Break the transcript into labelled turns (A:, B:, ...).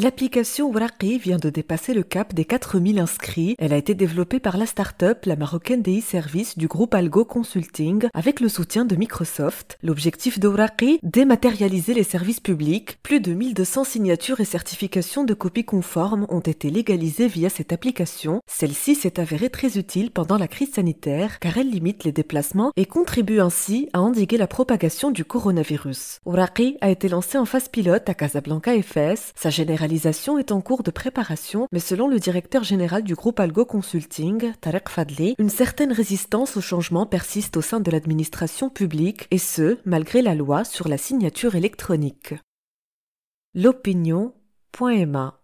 A: L'application Wraqi vient de dépasser le cap des 4000 inscrits. Elle a été développée par la start-up La Marocaine DI Service du groupe Algo Consulting avec le soutien de Microsoft. L'objectif de dématérialiser les services publics. Plus de 1200 signatures et certifications de copies conformes ont été légalisées via cette application. Celle-ci s'est avérée très utile pendant la crise sanitaire car elle limite les déplacements et contribue ainsi à endiguer la propagation du coronavirus. Wraqi a été lancé en phase pilote à Casablanca FS. Sa généralisation est en cours de préparation, mais selon le directeur général du groupe Algo Consulting, Tarek Fadli, une certaine résistance au changement persiste au sein de l'administration publique, et ce, malgré la loi sur la signature électronique. L'opinion.ma